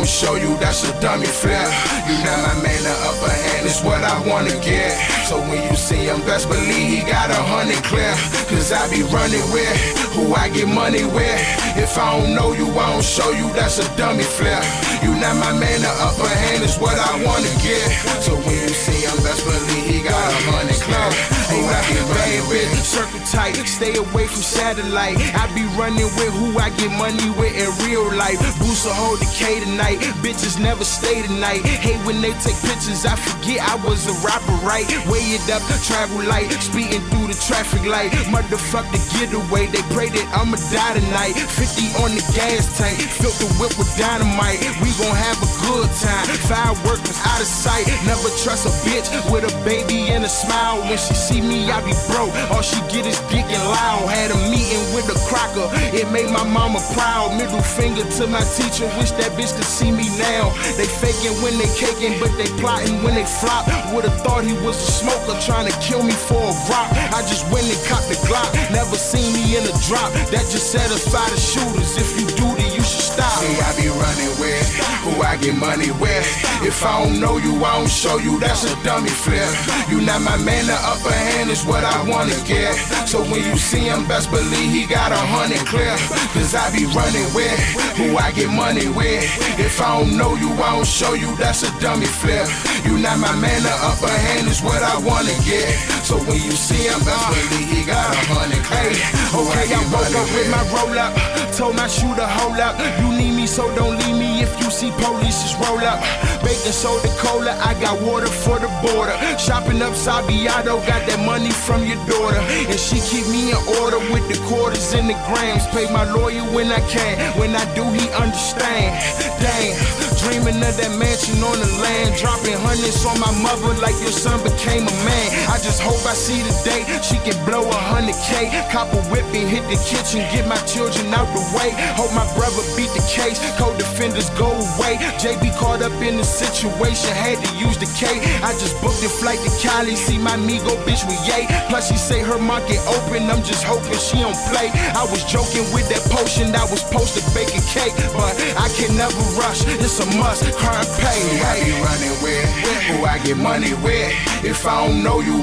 know you, I don't show you. That's a dummy flip. You not my man, the upper hand is what I wanna get. So when you see him, best believe he got a hundred clear. Cause I be running with who I get money with. If I don't know you, I don't show you. That's a dummy flip. You not my man, the upper hand is what I wanna get. So when you see him, best believe he got a hundred clear. Who I get money with. Circle tight, stay away from satellite. I be running with who I get money with in real life. Boost a whole decay tonight. Bitches never stay tonight. Hate when they take pictures. I forget I was a rapper, right? Weigh it up, travel light, speeding through the traffic light. Motherfuck the getaway. They pray that I'ma die tonight. 50 on the gas tank, fill the whip with dynamite. We gon' have a time. Fireworks out of sight. Never trust a bitch with a baby and a smile. When she see me, I be broke. All she get is dick and loud. Had a meeting with a crocker. It made my mama proud. Middle finger to my teacher. Wish that bitch could see me now. They faking when they caking, but they plotting when they flop. Would've thought he was a smoker trying to kill me for a rock. I just went and caught the Glock. Never seen me in a drop. That just satisfy the shooters. If you do, then I get money with. If I don't know you, I don't show you. That's a dummy flip. You not my man, the upper hand is what I wanna get. So when you see him, best believe he got a hundred clear. Cause I be running with who I get money with. If I don't know you, I don't show you. That's a dummy flip. You not my man, the upper hand is what I wanna get. So when you see him, best believe he got a hundred clear. Okay, I woke up with my roll up. Told my shooter, hold up. You need me, so don't leave see police, just roll up. Baking soda, cola, I got water for the border. Shopping up Sabiato, got that money from your daughter. And she keep me in order with the quarters and the grams. Pay my lawyer when I can. When I do, he understand. Dang, dreaming of that mansion on the land. Dropping hundreds on my mother like your son became a man. I just hope I see the day she can blow a hundred K. Cop a whip and hit the kitchen, get my children out the way. Hope my brother beat the case, co-defenders go away. JB caught up in the situation, had to use the K. I just booked a flight to Cali, see my Migo bitch with yay. Plus she say her market open, I'm just hoping she don't play. I was joking with that potion, I was supposed to bake a cake, but I can never rush. It's a must, crime pay. See, I be running with who I get money with. If I don't know you,